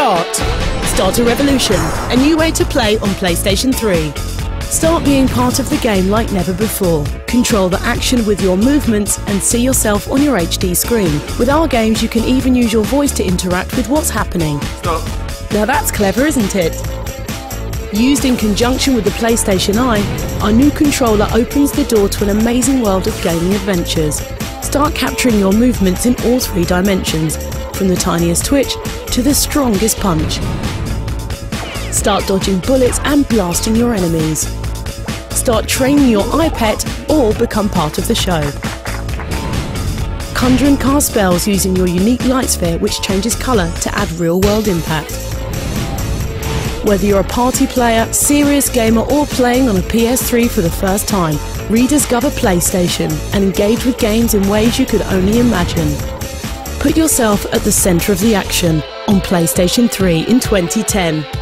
Start Start a revolution, a new way to play on PlayStation 3. Start being part of the game like never before. Control the action with your movements and see yourself on your HD screen. With our games, you can even use your voice to interact with what's happening. Stop. Now that's clever, isn't it? Used in conjunction with the PlayStation Eye, our new controller opens the door to an amazing world of gaming adventures. Start capturing your movements in all three dimensions, from the tiniest twitch to the strongest punch. Start dodging bullets and blasting your enemies. Start training your EyePet or become part of the show. Conjure and cast spells using your unique light sphere which changes colour to add real world impact. Whether you're a party player, serious gamer or playing on a PS3 for the first time, rediscover PlayStation and engage with games in ways you could only imagine. Put yourself at the centre of the action on PlayStation 3 in 2010.